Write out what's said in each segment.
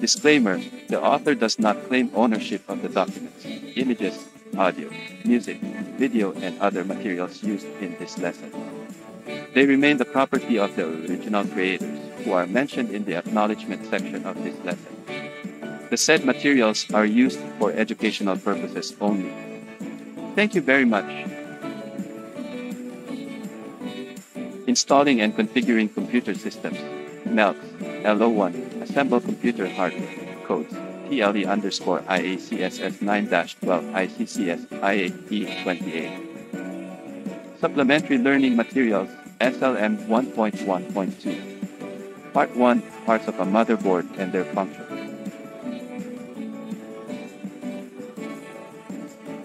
Disclaimer, the author does not claim ownership of the documents, images, audio, music, video and other materials used in this lesson. They remain the property of the original creators, who are mentioned in the acknowledgement section of this lesson. The said materials are used for educational purposes only. Thank you very much. Installing and configuring computer systems. MELCS, LO1, Assemble Computer Hardware, Codes, TLE underscore IACSS 9-12 ICCS IAE28. Supplementary Learning Materials, SLM 1.1.2. Part 1, Parts of a Motherboard and Their Functions.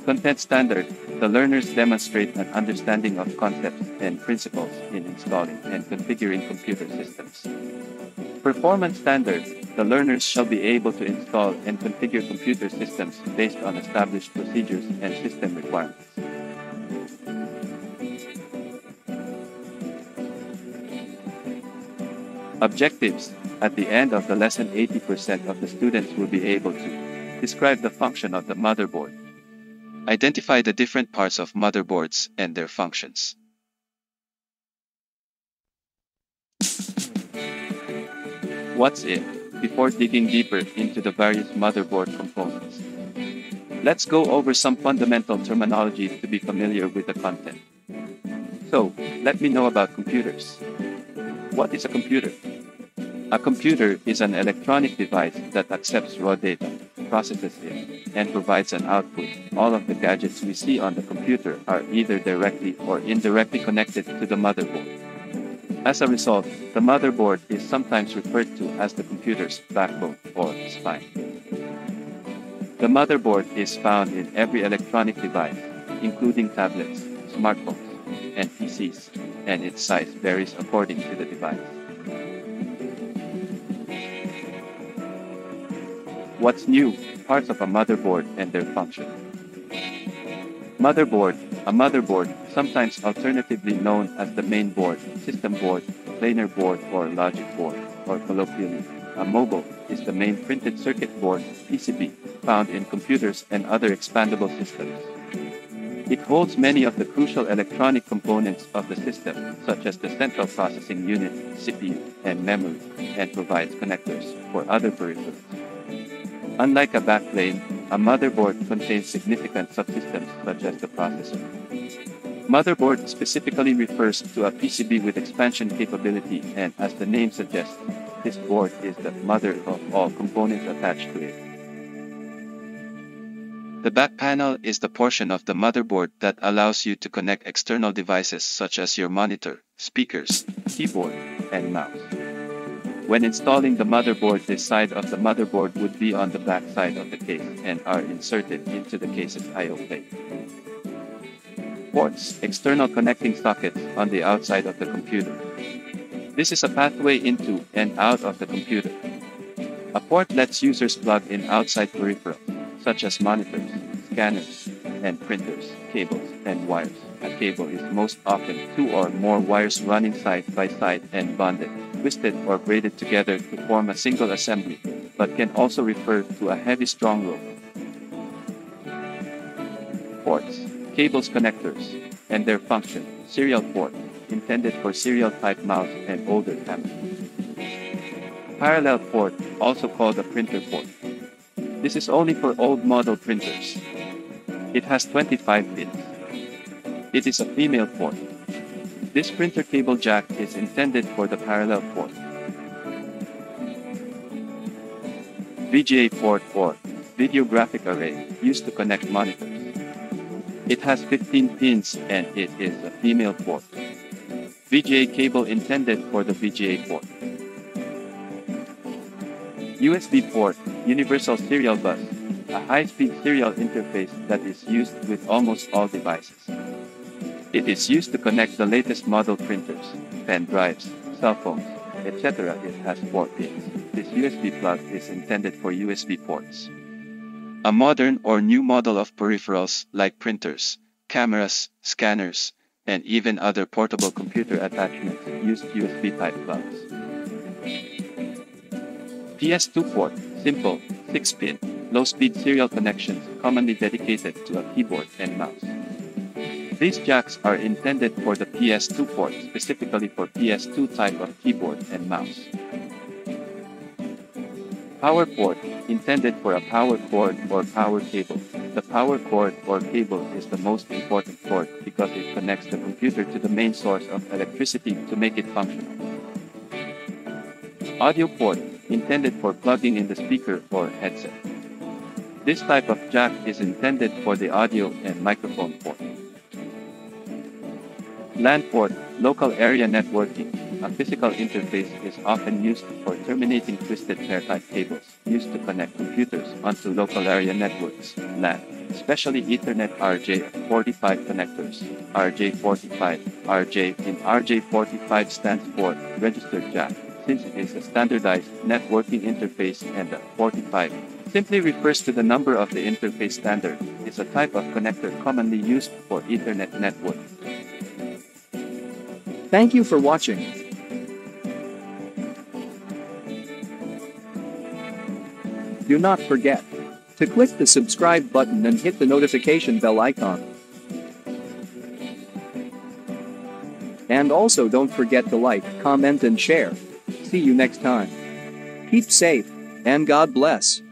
Content Standard, the learners demonstrate an understanding of concepts and principles in installing and configuring computer systems. Performance Standards, the learners shall be able to install and configure computer systems based on established procedures and system requirements. Objectives At the end of the lesson 80% of the students will be able to describe the function of the motherboard. Identify the different parts of motherboards and their functions. What's it? Before digging deeper into the various motherboard components. Let's go over some fundamental terminology to be familiar with the content. So, let me know about computers. What is a computer? A computer is an electronic device that accepts raw data, processes it, and provides an output. All of the gadgets we see on the computer are either directly or indirectly connected to the motherboard. As a result, the motherboard is sometimes referred to as the computer's backbone or spine. The motherboard is found in every electronic device, including tablets, smartphones, and PCs, and its size varies according to the device. What's new? Parts of a motherboard and their function. Motherboard, a motherboard, sometimes alternatively known as the main board, system board, planar board or logic board, or colloquially, a mobo, is the main printed circuit board, PCB, found in computers and other expandable systems. It holds many of the crucial electronic components of the system, such as the central processing unit, CPU, and memory, and provides connectors for other peripherals. Unlike a backplane, a motherboard contains significant subsystems such as the processor. Motherboard specifically refers to a PCB with expansion capability and as the name suggests, this board is the mother of all components attached to it. The back panel is the portion of the motherboard that allows you to connect external devices such as your monitor, speakers, keyboard, and mouse. When installing the motherboard this side of the motherboard would be on the back side of the case and are inserted into the case's I.O. plate. Ports, external connecting sockets on the outside of the computer. This is a pathway into and out of the computer. A port lets users plug in outside peripherals, such as monitors, scanners, and printers, cables, and wires. A cable is most often two or more wires running side by side and bonded twisted or braided together to form a single assembly, but can also refer to a heavy strong rope. Ports, cables connectors, and their function, serial port, intended for serial type mouse and older tablets. Parallel port, also called a printer port. This is only for old model printers. It has 25 pins. It is a female port. This printer cable jack is intended for the parallel port. VGA port or video graphic array used to connect monitors. It has 15 pins and it is a female port. VGA cable intended for the VGA port. USB port, Universal Serial Bus, a high-speed serial interface that is used with almost all devices. It is used to connect the latest model printers, pen drives, cell phones, etc. It has four pins. This USB plug is intended for USB ports. A modern or new model of peripherals like printers, cameras, scanners, and even other portable computer attachments use USB type plugs. PS2 port, Simple, 6-pin, low-speed serial connections commonly dedicated to a keyboard and mouse. These jacks are intended for the PS2 port specifically for PS2 type of keyboard and mouse. Power port, intended for a power cord or power cable. The power cord or cable is the most important port because it connects the computer to the main source of electricity to make it functional. Audio port, intended for plugging in the speaker or headset. This type of jack is intended for the audio and microphone port. LAN port, local area networking, a physical interface is often used for terminating twisted pair-type cables used to connect computers onto local area networks, LAN, especially Ethernet RJ45 connectors. RJ45, RJ in RJ45 stands for Registered Jack, since it is a standardized networking interface and the 45 simply refers to the number of the interface standard, is a type of connector commonly used for Ethernet network. Thank you for watching. Do not forget to click the subscribe button and hit the notification bell icon. And also don't forget to like, comment and share. See you next time. Keep safe, and God bless.